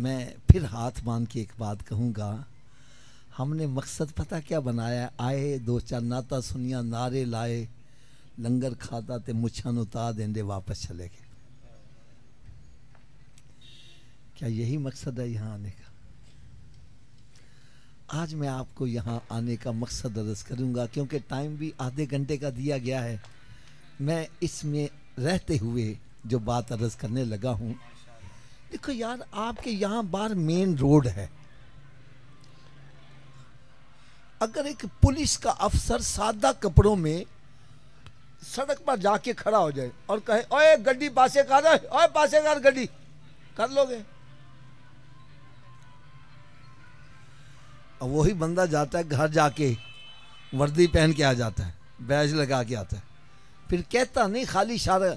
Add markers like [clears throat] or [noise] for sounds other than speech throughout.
मैं फिर हाथ बाँध के एक बात कहूँगा। हमने मकसद पता क्या बनाया? आए, दो चार नाता सुनिया, नारे लाए, लंगर खाता ते मुछन उतार देंगे वापस चले गए। क्या यही मकसद है यहाँ आने का? आज मैं आपको यहाँ आने का मकसद अर्ज़ करूँगा, क्योंकि टाइम भी आधे घंटे का दिया गया है। मैं इसमें रहते हुए जो बात अर्ज़ करने लगा हूँ देखो यार, आपके यहाँ बाहर मेन रोड है। अगर एक पुलिस का अफसर सादा कपड़ों में सड़क पर जाके खड़ा हो जाए और कहे, ओए, गड्डी पासे कर ओए, पासे कर गड्डी, कर लोगे? और वही बंदा जाता है, घर जाके वर्दी पहन के आ जाता है, बैज लगा के आता है। फिर कहता, नहीं, खाली इशारा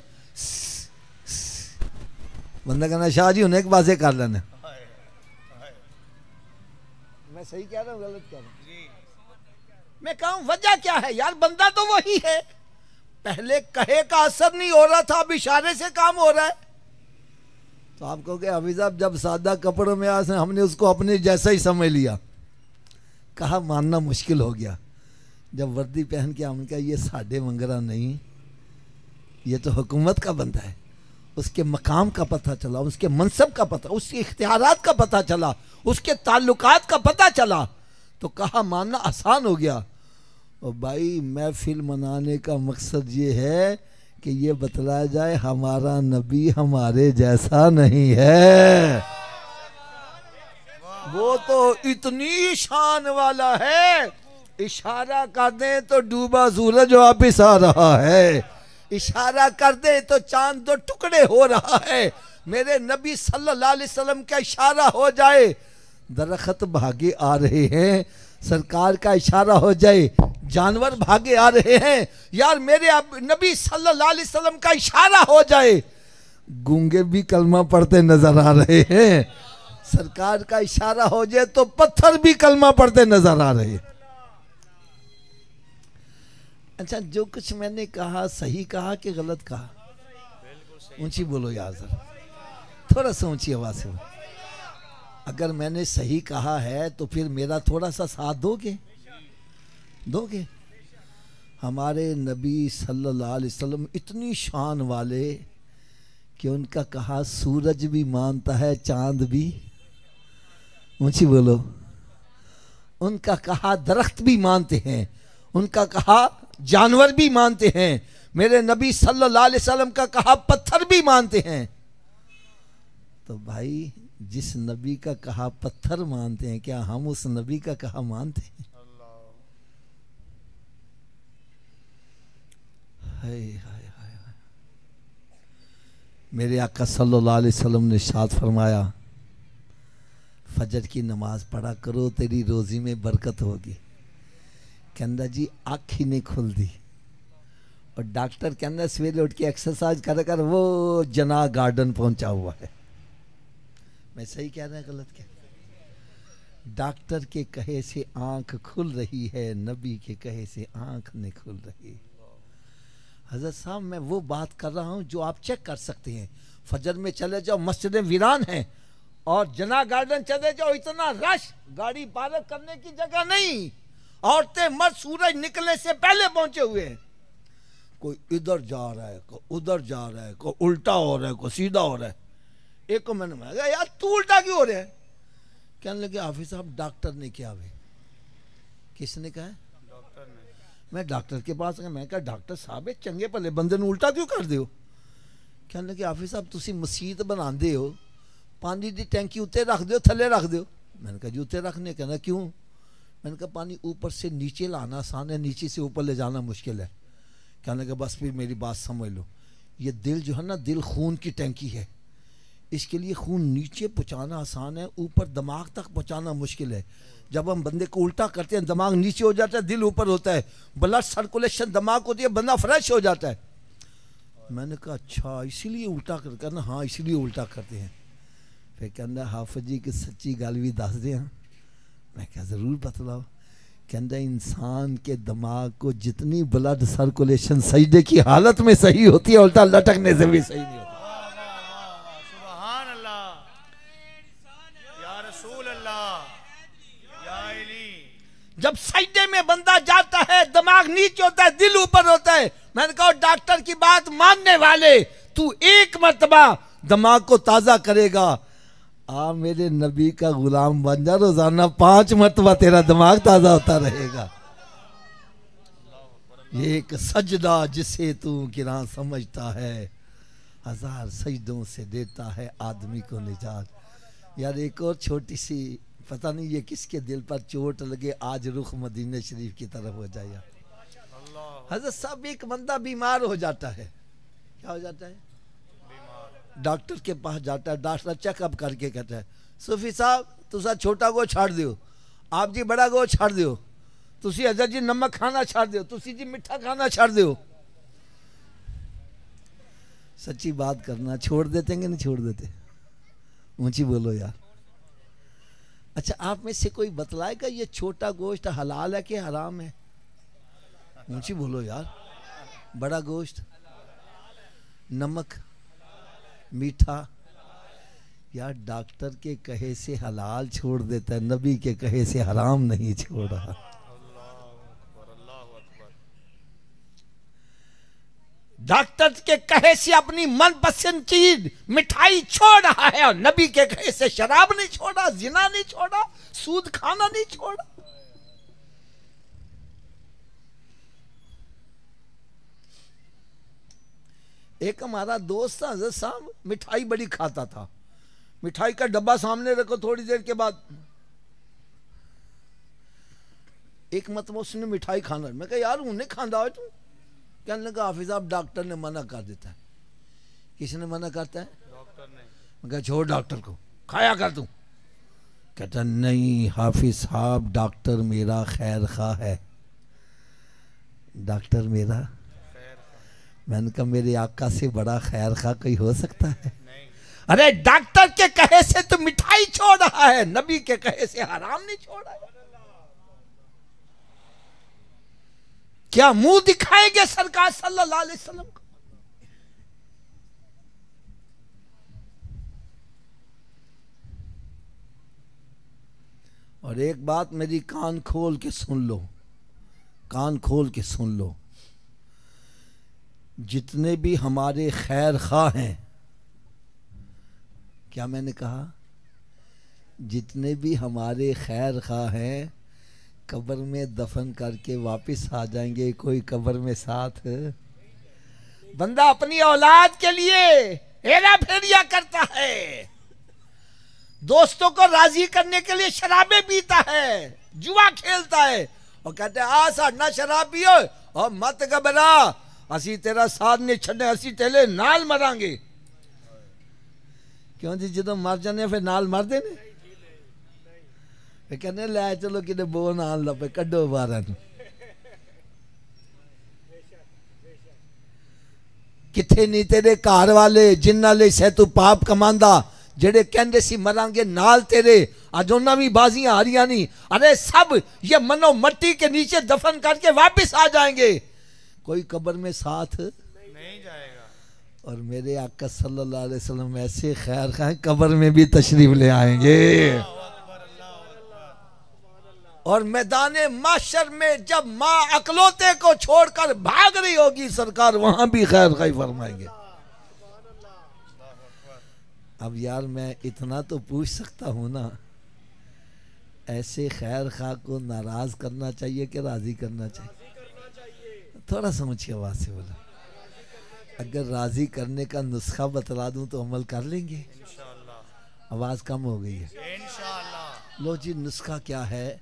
बंदा कहना शाह जी उन्हें एक बासे कर लेना। मैं सही कह रहा हूँ गलत कह रहा हूँ? मैं कहूँ वजह क्या है? यार बंदा तो वही है। पहले कहे का असर नहीं हो रहा था अब इशारे से काम हो रहा है। तो आप कहोगे अभी साहब जब सादा कपड़ों में आज हमने उसको अपने जैसा ही समझ लिया। कहा मानना मुश्किल हो गया। जब वर्दी पहन के हमने कहा ये साढ़े मंगरा नहीं ये तो हुकूमत का बंदा है। उसके मकाम का पता चला, उसके मनसब का पता, उसके इख्तियार का पता चला, उसके ताल्लुकात का पता चला। तो कहा, मानना आसान हो गया। और भाई महफिल मनाने का मकसद ये है कि ये बतलाया जाए, हमारा नबी हमारे जैसा नहीं है। वो तो इतनी शान वाला है। इशारा कर दे तो डूबा सूरज वापिस आ रहा है। इशारा कर दे तो चाँद दो टुकड़े हो रहा है। मेरे नबी सल्लल्लाहु अलैहि वसल्लम का इशारा हो जाए। दरख्त भागे आ रहे हैं, सरकार का इशारा हो जाए, जानवर भागे आ रहे हैं। यार मेरे अब नबी सल्लल्लाहु अलैहि वसल्लम का इशारा हो जाए। गूँगे भी कलमा पढ़ते नज़र आ रहे हैं। सरकार का इशारा हो जाए तो पत्थर भी कलमा पढ़ते नज़र आ रहे हैं। अच्छा जो कुछ मैंने कहा, सही कहा कि गलत कहा? ऊँची बोलो यार थोड़ा सा ऊँची आवाज़ से अगर मैंने सही कहा है तो फिर मेरा थोड़ा सा साथ दोगे? दोगे? हमारे नबी सल्लल्लाहु अलैहि वसल्लम इतनी शान वाले कि उनका कहा, सूरज भी मानता है, चाँद भी। ऊँची बोलो। उनका कहा, दरख्त भी मानते हैं। उनका कहा जानवर भी मानते हैं। मेरे नबी सल्लल्लाहु अलैहि वसल्लम का कहा, पत्थर भी मानते हैं। तो भाई, जिस नबी का कहा, पत्थर मानते हैं, क्या हम उस नबी का कहा मानते हैं? हाय हाय हाय मेरे आका सल्लल्लाहु अलैहि वसल्लम ने शाद फरमाया, फजर की नमाज़ पढ़ा करो, तेरी रोजी में बरकत होगी। कहता जी अख ही नहीं खुलती और डॉक्टर कहना सवेरे उठ के एक्सरसाइज कर कर वो जना गार्डन पहुँचा हुआ है। मैं सही कह रहा, गलत क्या डॉक्टर के कहे से आँख खुल रही है, नबी के कहे से आँख नहीं खुल रही। हज़रत साहब, मैं वो बात कर रहा हूँ जो आप चेक कर सकते हैं। फजर में चले जाओ, मस्जिद वीरान है और जना गार्डन चले जाओ, इतना रश, गाड़ी पार्क करने की जगह नहीं। औरतें मर्द सूरज निकलने से पहले पहुँचे हुए हैं। कोई इधर जा रहा है कोई उधर जा रहा है कोई उल्टा हो रहा है कोई सीधा हो रहा है। एक को मैंने मांगा यार तू उल्टा क्यों हो रहा है? कहने लगे हाफिज साहब डॉक्टर ने क्या भाई किसने कहा? डॉक्टर ने। मैं डॉक्टर के पास गया मैं कहा डॉक्टर साहब चंगे भले बंदे उल्टा क्यों कर दो कहने लगे हाफिज साहब तुम मसीत बना हो पानी की टैंकी उत्ते रख दो थले रख दो मैंने कहा जी उत्ते रखने कहना क्यों? मैंने कहा, पानी ऊपर से नीचे लाना आसान है, नीचे से ऊपर ले जाना मुश्किल है। कहने लगा, बस फिर मेरी बात समझ लो। ये दिल जो है ना, दिल खून की टैंकी है। इसके लिए खून नीचे पहुँचाना आसान है, ऊपर दिमाग तक पहुँचाना मुश्किल है। जब हम बंदे को उल्टा करते हैं, दिमाग नीचे हो जाता है, दिल ऊपर होता है। ब्लड सर्कुलेशन दिमाग होती है बंदा फ्रेश हो जाता है। मैंने कहा अच्छा इसीलिए उल्टा कर करना हाँ इसीलिए उल्टा करते हैं। फिर कहना हाफिज जी की सच्ची गल भी दस दें मैं क्या ज़रूर बतलाओ। कहता इंसान के दिमाग को जितनी ब्लड सर्कुलेशन सजदे की हालत में सही होती है, उल्टा लटकने से भी सही नहीं होता। जब सजदे में बंदा जाता है, दिमाग नीचे होता है, दिल ऊपर होता है, मैंने कहा, डॉक्टर की बात मानने वाले, तू एक मरतबा दिमाग को ताज़ा करेगा आ मेरे नबी का गुलाम बन जा रोज़ाना पाँच मरतबा तेरा दिमाग ताज़ा होता रहेगा। ये एक सजदा जिसे तू गिरा समझता है हज़ार सजदों से देता है आदमी को निजात। यार एक और छोटी सी पता नहीं ये किसके दिल पर चोट लगे आज रुख मदीने शरीफ की तरफ़ हो जाए। हज़रत साहब एक बंदा बीमार हो जाता है। क्या हो जाता है? डॉक्टर के पास जाता है डॉक्टर चेकअप करके कहता है, सूफी साहब, तुसा छोटा गो छाड़ दियो, आप जी बड़ा गो छाड़ दियो, तुसी हज़रत जी नमक खाना छाड़ दियो, तुसी जी मिठा खाना छाड़ दियो. सच्ची बात करना, छोड़ देते हैं कि नहीं छोड़ देते? ऊँची बोलो यार। अच्छा आप में से कोई बतलाएगा, ये छोटा गोश्त हलाल है कि हराम है? ऊँची बोलो यार। बड़ा गोश्त, नमक। मीठा। यार डॉक्टर के कहे से हलाल छोड़ देता है, नबी के कहे से हराम नहीं छोड़। रहा डॉक्टर के कहे से अपनी मनपसंद चीज़ मिठाई छोड़ रहा है और नबी के कहे से शराब नहीं छोड़ा, जिना नहीं छोड़ा, सूद खाना नहीं छोड़ा। एक हमारा दोस्त था हज़रत साहब मिठाई बड़ी खाता था। मिठाई का डब्बा सामने रखो थोड़ी देर के बाद। एक मतलब उसने मिठाई खाना। मैं कहा यार उन्हें खांदा है तू? कहने लगा हाफिज साहब डॉक्टर ने मना कर देता है। किसने मना करता है? डॉक्टर ने मैं कहा छोड़ डॉक्टर को खाया कर तू। कहता नहीं हाफिज साहब डॉक्टर मेरा खैर खा है। डॉक्टर मेरा मैंने कहा मेरे आका से बड़ा खैर खा कोई हो सकता है? अरे डॉक्टर के कहे से तो मिठाई छोड़ रहा है नबी के कहे से हराम नहीं छोड़ा है। क्या मुँह दिखाएँगे सरकार सल्लल्लाहु अलैहि वसल्लम को? और एक बात मेरी कान खोल के सुन लो कान खोल के सुन लो। जितने भी हमारे खैर खा हैं, क्या मैंने कहा? जितने भी हमारे खैर खा हैं, कब्र में दफन करके वापस आ जाएँगे, कोई कब्र में साथ? बंदा अपनी औलाद के लिए हेरा फेरिया करता है। दोस्तों को राज़ी करने के लिए शराबे पीता है, जुआ खेलता है और कहते हैं आ साडा शराब पियो और मत घबरा असि तेरा साथ नहीं छे असी तेरे नाल मरा क्यों जी जो मर जाने, फिर नाल मर देने कहने, लै, चलो कि बो ना लगे कडो बार किथे नहीं तेरे घर वाले, जिन्हें सह तू पाप कमांदा, जेडे कहते मरा गे नाल तेरे अज उन्हना भी बाजिया आ रही नहीं अरे सब ये मनो मट्टी के नीचे दफन करके वापिस आ जाएँगे। कोई कब्र में साथ? नहीं जाएगा। और मेरे आका सल्लल्लाहु अलैहि वसल्लम ऐसे खैर खाए कब्र में भी तशरीफ़ ले आएँगे। और मैदान माशर में जब माँ अकलौते को छोड़कर भाग रही होगी सरकार वहाँ भी खैर खाई फरमाएँगे। अब यार मैं इतना तो पूछ सकता हूँ ना ऐसे खैर खा को नाराज़ करना चाहिए कि राज़ी करना चाहिए? थोड़ा समझिए आवाज़ से बोला। अगर राज़ी करने का नुस्खा बतला दूँ तो अमल कर लेंगे। आवाज़ कम हो गई है। लो जी नुस्खा क्या है?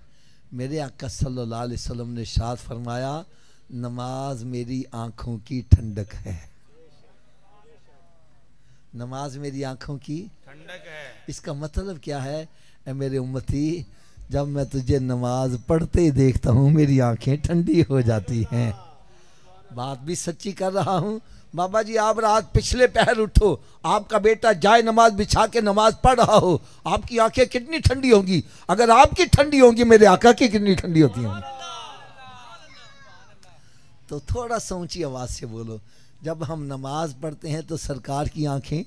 मेरे आका सल्लल्लाहु अलैहि वसल्लम ने शाद फरमाया नमाज़ मेरी आँखों की ठंडक है। नमाज़ मेरी आँखों की ठंडक है। इसका मतलब क्या है? ए मेरे उम्मती जब मैं तुझे नमाज़ पढ़ते देखता हूँ मेरी आँखें ठंडी हो जाती हैं। बात भी सच्ची कर रहा हूँ। बाबा जी, आप रात पिछले पहर उठो। आपका बेटा जाए नमाज़ बिछा के नमाज़ पढ़ रहा हो। आपकी आँखें कितनी ठंडी होंगी? अगर आपकी ठंडी होंगी, मेरे आका की कितनी ठंडी होती होंगी? तो थोड़ा सा ऊँची आवाज़ से बोलो, जब हम नमाज़ पढ़ते हैं तो सरकार की आँखें?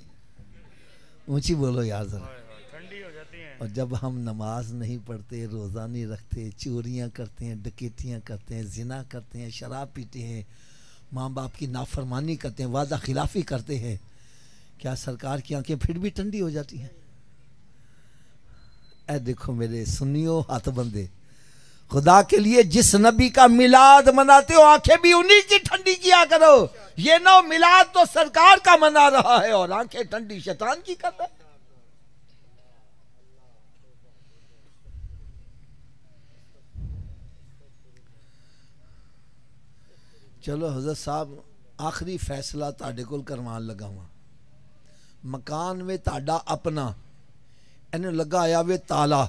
ऊँची बोलो यार जरा ओए होए, ठंडी हो जाती हैं और जब हम नमाज़ नहीं पढ़ते रोज़ा नहीं रखते, चोरियाँ करते हैं, डकेतियाँ करते हैं, जिना करते हैं, शराब पीते हैं माँ बाप की नाफरमानी करते हैं, वादा खिलाफी करते हैं, क्या सरकार की आँखें फिर भी ठंडी हो जाती हैं? ऐ देखो मेरे, सुनियो हाथ बंदे, खुदा के लिए जिस नबी का मिलाद मनाते हो, आँखें भी उन्हीं की ठंडी किया करो। ये ना मिलाद तो सरकार का मना रहा है और आँखें ठंडी शैतान की कर रहा है। चलो हजरत साहब आखिरी फैसला ताडे को करवान लगा हुआ मकान में ताडा अपना ਇਹਨੂੰ ਲੱਗਾ ਆਇਆ ਵੇ ਤਾਲਾ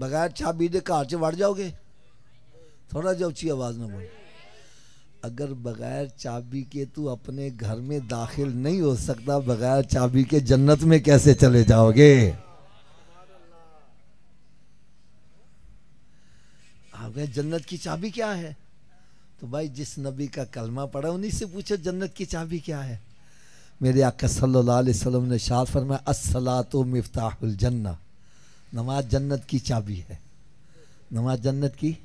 बगैर चाबी के घर च वड़ जाओगे थोड़ा जा उची आवाज ना बोल अगर बगैर चाबी के तू अपने घर में दाखिल नहीं हो सकता बगैर चाबी के जन्नत में कैसे चले जाओगे आपके जन्नत की चाबी क्या है तो भाई जिस नबी का कलमा पड़ा उन्हीं से पूछो, जन्नत की चाबी क्या है? मेरे आका सल्लल्लाहु अलैहि वसल्लम ने शाद फरमाया, अस्सलातु मिफ्ताहुल जन्ना। नमाज़ जन्नत की चाबी है। नमाज़ जन्नत की?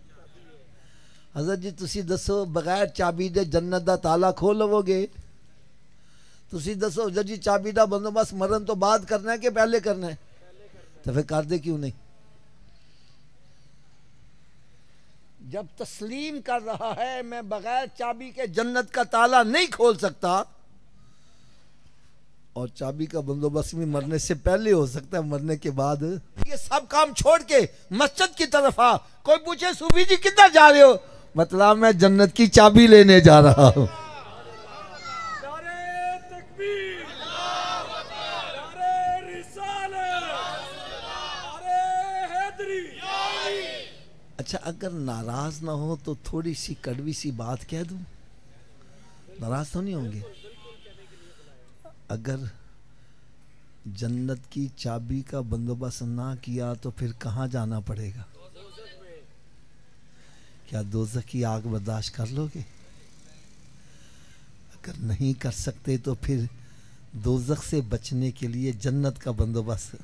हज़रत जी, तुसी दसो, बगैर चाबी दे जन्नत दा ताला खोल लवोगे? तुसी दसो, हज़रत जी, चाबी दा बंदोबस्त मरण तो बाद करना है कि पहले करना है? तो फिर कर दे क्यों नहीं जब तस्लीम कर रहा है, मैं बगैर चाबी के जन्नत का ताला नहीं खोल सकता। और चाबी का बंदोबस्त भी मरने से पहले हो सकता है, मरने के बाद। ये सब काम छोड़ के मस्जिद की तरफ़ आ। कोई पूछे, सूफी जी कितना जा रहे हो? मतलब मैं जन्नत की चाबी लेने जा रहा हूँ। अच्छा अगर नाराज़ ना हो तो थोड़ी सी कड़वी सी बात कह दूँ? नाराज़ तो नहीं होंगे? अगर जन्नत की चाबी का बंदोबस्त ना किया तो फिर कहाँ जाना पड़ेगा? क्या दोजख की आग बर्दाश्त कर लोगे? अगर नहीं कर सकते तो फिर दोजख से बचने के लिए जन्नत का बंदोबस्त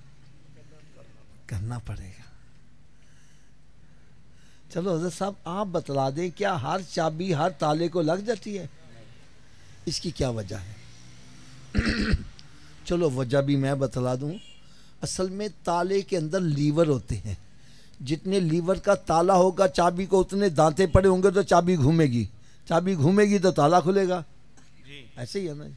करना पड़ेगा। चलो हज़रत साहब आप बतला दें क्या हर चाबी हर ताले को लग जाती है? इसकी क्या वजह है? [clears throat] चलो वजह भी मैं बतला दूँ। असल में ताले के अंदर लीवर होते हैं। जितने लीवर का ताला होगा चाबी को उतने दांते पड़े होंगे तो चाबी घूमेगी। चाबी घूमेगी तो ताला खुलेगा। ऐसे ही है ना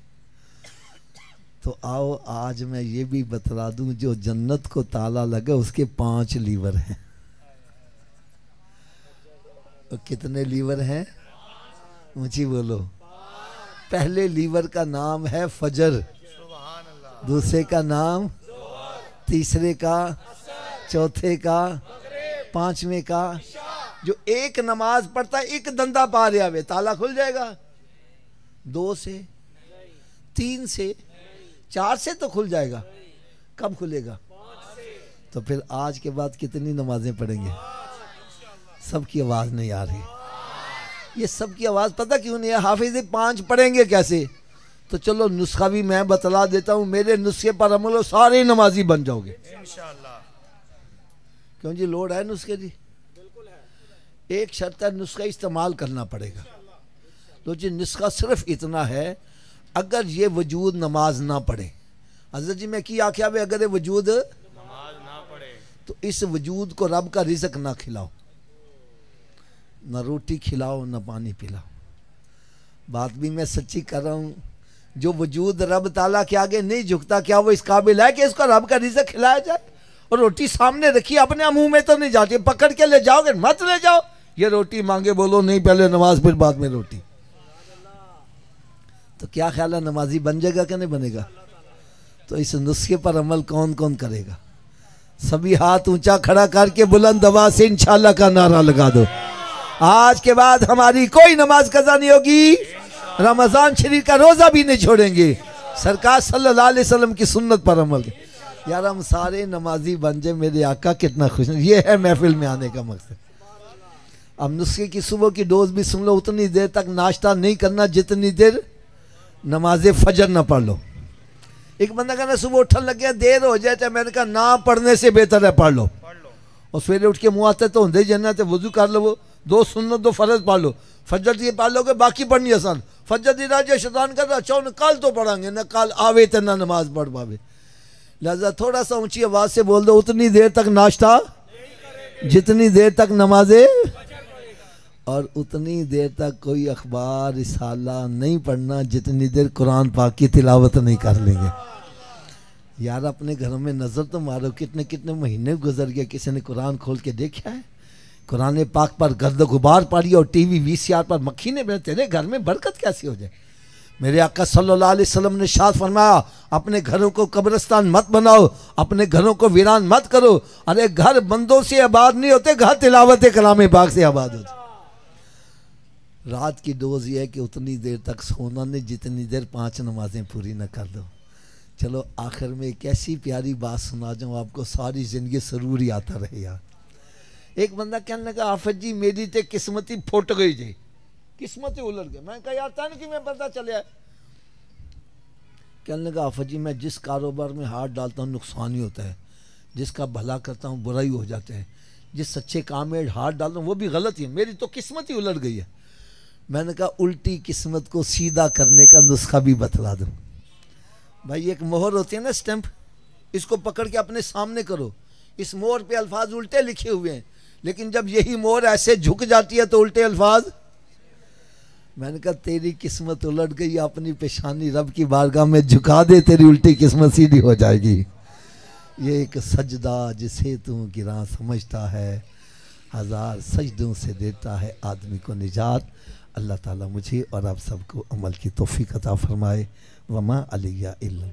तो आओ आज मैं ये भी बतला दूँ जो जन्नत को ताला लगे उसके पाँच लीवर हैं। कितने लीवर हैं? ऊँची बोलो। पहले लीवर का नाम है फजर। दूसरे का नाम, तीसरे का, चौथे का, पांचवे का। जो एक नमाज़ पढ़ता एक दंदा पा रहा वे ताला खुल जाएगा। दो से, तीन से, चार से तो खुल जाएगा कब खुलेगा। तो फिर आज के बाद कितनी नमाजें पढ़ेंगे? सबकी आवाज़ नहीं आ रही। ये सबकी आवाज़ पता क्यों नहीं है? हाफिज पाँच पढ़ेंगे कैसे? तो चलो नुस्खा भी मैं बतला देता हूँ मेरे नुस्खे पर अमल हो सारे नमाजी बन जाओगे। क्यों जी लोड है नुस्खे जी? एक शर्त है नुस्खा इस्तेमाल करना पड़ेगा। तो जी नुस्खा सिर्फ़ इतना है अगर ये वजूद नमाज़ ना पढ़े। हज़रत जी मैं की आख्या अगर ये वजूद नमाज़ ना पढ़े। तो इस वजूद को रब का रिजक ना खिलाओ। ना रोटी खिलाओ, न पानी पिलाओ। बात भी मैं सच्ची कर रहा हूँ, जो वजूद रब ताला के आगे नहीं झुकता, क्या वो इस काबिल है कि इसको रब का रिजक खिलाया जाए? और रोटी सामने रखी, अपने मुँह में तो नहीं जाती, पकड़ के ले जाओगे, मत ले जाओ। ये रोटी मांगे, बोलो, नहीं, पहले नमाज़, फिर बाद में रोटी। तो क्या ख्याल है, नमाजी बन जाएगा क्या नहीं बनेगा? तो इस नुस्खे पर अमल कौन कौन करेगा? सभी हाथ ऊँचा खड़ा करके बुलंद दवा से इंशाल्लाह का नारा लगा दो। आज के बाद हमारी कोई नमाज़ कजा नहीं होगी। रमज़ान शरीफ का रोज़ा भी नहीं छोड़ेंगे। सरकार सल्लल्लाहु अलैहि वसल्लम की सुन्नत पर अमल यार हम सारे नमाजी बन जाए, मेरे आका कितना खुश ये है महफिल में आने का मकसद। अब नुस्खे की सुबह की डोज भी सुन लो, उतनी देर तक नाश्ता नहीं करना, जितनी देर नमाज़ फजर ना पढ़ लो। एक बंदा कहना सुबह उठन लग गया, देर हो जाए चाहे मैंने कहा ना पढ़ने से बेहतर है, पढ़ लो। और सवेरे उठ के मुँह आते तो होंगे जन्ना तो वज़ू कर लो दो सुन्नत, दो फ़र्ज़ पढ़ लो फजर ये पढ़ लोगे बाकी पढ़नी आसान। फजर दी राजे शैतान कर रहा, चाहो न कल तो पढ़ांगे न कल आवे तो ना नमाज़ पढ़ पावे। लिहाजा थोड़ा सा ऊँची आवाज़ से बोल दो, उतनी देर तक नाश्ता, जितनी देर तक नमाजे, और उतनी देर तक कोई अखबार, रिसाला नहीं पढ़ना, जितनी देर कुरान पाक की तिलावत नहीं कर लेंगे। यार, अपने घरों में नज़र तो मारो कितने कितने महीने गुजर गए, किसी ने कुरान खोल के देखा है? कुरान पाक पर गर्द गुबार पड़ी और टीवी वीसीआर पर मक्खी ने तेरे घर में बरकत कैसी हो जाए? मेरे आका सल्लल्लाहु अलैहि वसल्लम ने शाद फरमाया, अपने घरों को कब्रस्तान मत बनाओ, अपने घरों को वीरान मत करो। अरे घर बंदों से आबाद नहीं होते, घर तिलावत कलाम पाक से आबाद होते रात की डोज ये है कि उतनी देर तक सोना नहीं, जितनी देर पाँच नमाजें पूरी न कर दो। चलो, आखिर में एक ऐसी प्यारी बात सुना जाऊँ, आपको सारी ज़िंदगी सरूर ही आता रहे यार एक बंदा कहने लगा, आफत जी, मेरी तो किस्मत ही फुट गई जी। किस्मत ही उलट गई। मैं कहा, यार, तन कि मैं पता चलिया कहने लगा, आफत जी, मैं जिस कारोबार में हाथ डालता हूँ, नुकसान ही होता है। जिसका भला करता हूँ, बुराई हो जाता है। जिस सच्चे काम में हाथ डालता हूँ, वो भी गलत ही है। मेरी तो किस्मत ही उलट गई है। मैंने कहा, उल्टी किस्मत को सीधा करने का नुस्खा भी बतला दूँ। भाई, एक मोहर होती है ना, स्टैंप, इसको पकड़ के अपने सामने करो। इस मोहर पे अल्फाज उल्टे लिखे हुए हैं। लेकिन जब यही मोर ऐसे झुक जाती है तो उल्टे अल्फाज, मैंने कहा, तेरी किस्मत उलट गई, अपनी पेशानी रब की बारगाह में झुका दे, तेरी उल्टी किस्मत सीधी हो जाएगी। ये एक सजदा जिसे तू गिरा समझता है, हज़ार सजदों से देता है आदमी को निजात। अल्लाह ताला मुझे और आप सबको अमल की तोफ़ी अता फरमाए। वमा अलिया इल्लल